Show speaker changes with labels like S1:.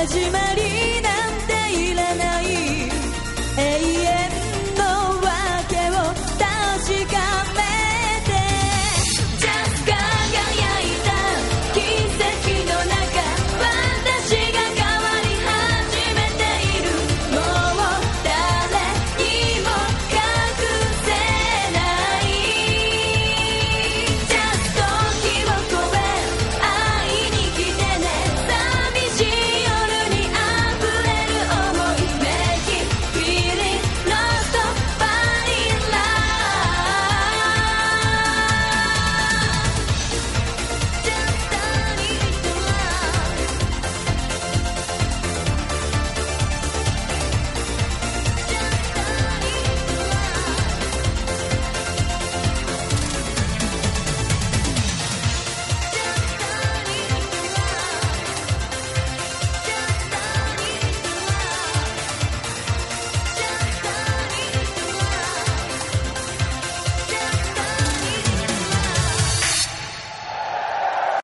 S1: 始まりだ